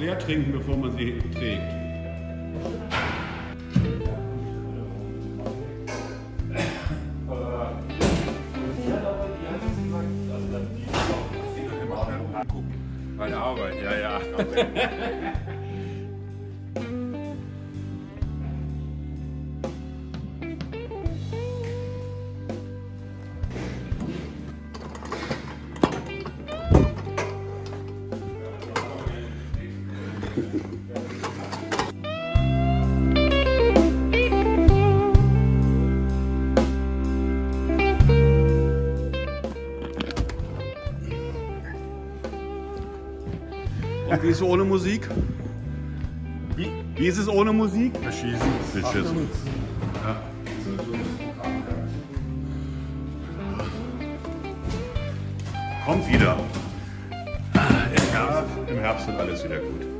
leer trinken, bevor man sie trägt. Bei der Arbeit, ja, ja. Und wie ist es ohne Musik? Wie, wie ist es ohne Musik? Beschissen. Ja. Kommt wieder. Im Herbst, Im Herbst wird alles wieder gut.